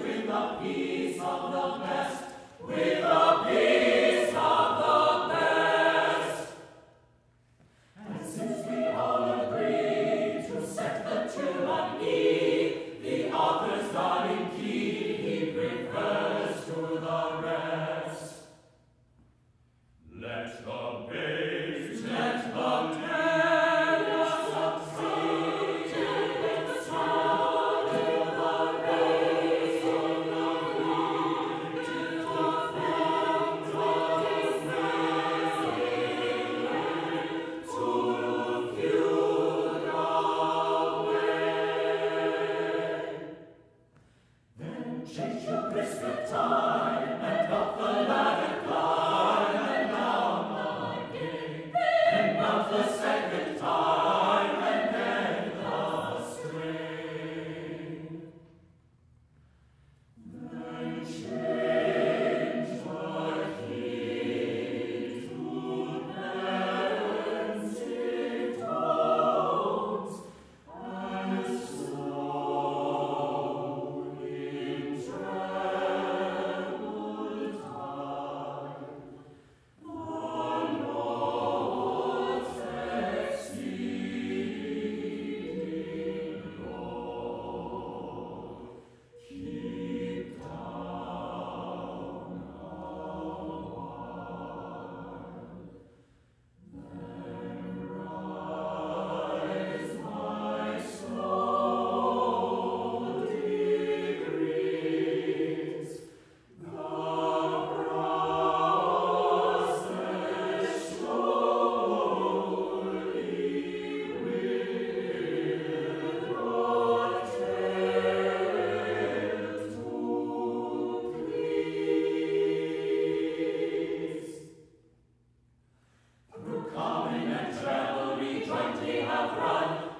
with the peace of the best, with the peace. time.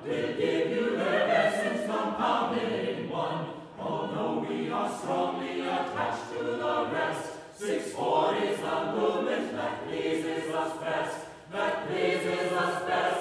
We'll give you their essence compounded in one. Although we are strongly attached to the rest, 6-4 is the movement that pleases us best, that pleases us best.